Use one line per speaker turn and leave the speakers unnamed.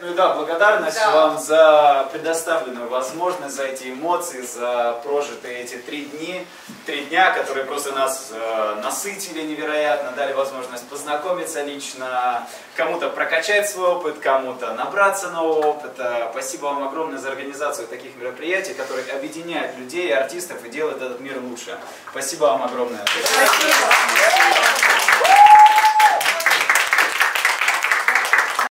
Ну да, благодарность
Да.
вам за предоставленную возможность, за эти эмоции, за прожитые эти три дни, три дня, которые просто нас э, насытили невероятно, дали возможность познакомиться лично, кому-то прокачать свой опыт, кому-то набраться нового опыта. Спасибо вам огромное за организацию таких мероприятий, которые объединяют людей артистов и делают этот мир лучше. Спасибо вам огромное.
Спасибо.